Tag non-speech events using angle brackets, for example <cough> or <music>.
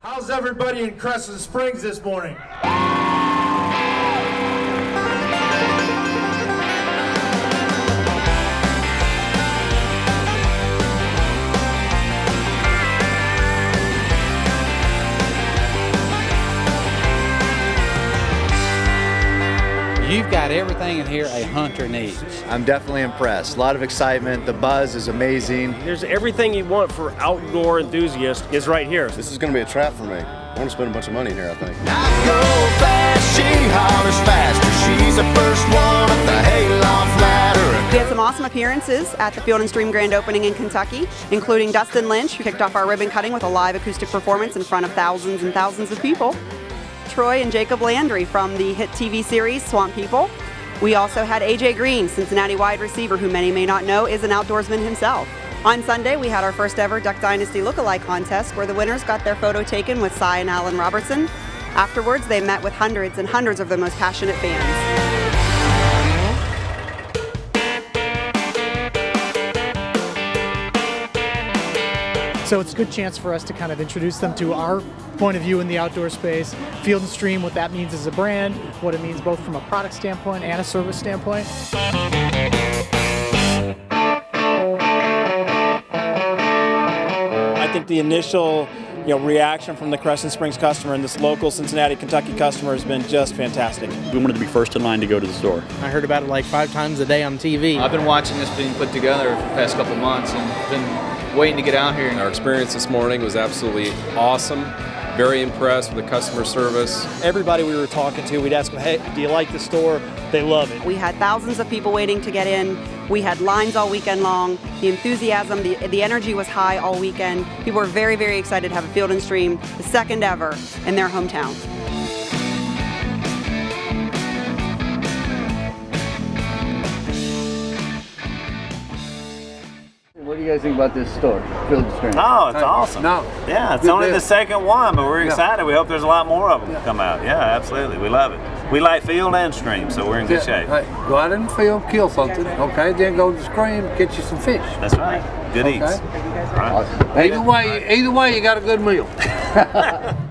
How's everybody in Crescent Springs this morning? You've got everything in here a hunter needs. I'm definitely impressed. A lot of excitement. The buzz is amazing. There's everything you want for outdoor enthusiasts is right here. This is going to be a trap for me. I want to spend a bunch of money here, I think. I go fast, she hollers faster. She's the first one up the hayloft ladder. We had some awesome appearances at the Field and Stream Grand Opening in Kentucky, including Dustin Lynch, who kicked off our ribbon cutting with a live acoustic performance in front of thousands and thousands of people. Troy and Jacob Landry from the hit TV series Swamp People. We also had AJ Green, Cincinnati wide receiver, who many may not know is an outdoorsman himself. On Sunday, we had our first ever Duck Dynasty Lookalike contest where the winners got their photo taken with Si and Alan Robertson. Afterwards, they met with hundreds and hundreds of the most passionate fans. So it's a good chance for us to kind of introduce them to our point of view in the outdoor space, Field and Stream, what that means as a brand, what it means both from a product standpoint and a service standpoint. I think the initial you know, reaction from the Crescent Springs customer and this local Cincinnati, Kentucky customer has been just fantastic. We wanted to be first in line to go to the store. I heard about it like five times a day on TV. I've been watching this being put together for the past couple months and been waiting to get out here. Our experience this morning was absolutely awesome. Very impressed with the customer service. Everybody we were talking to, we'd ask them, hey, do you like the store? They love it. We had thousands of people waiting to get in. We had lines all weekend long. The enthusiasm, the, the energy was high all weekend. People were very, very excited to have a Field and Stream, the second ever, in their hometown. You guys think about this store, Field and Stream? Oh, it's awesome. No. Yeah, it's Good only deal. the second one, but we're Yeah. excited. We hope there's a lot more of them come out. Yeah, absolutely. We love it. We like field and stream, so we're in good shape. Hey, go out in the field, kill something, okay? Then go to the stream, get you some fish. That's right. Good Okay. eats. All right. Either way, either way, you got a good meal. <laughs>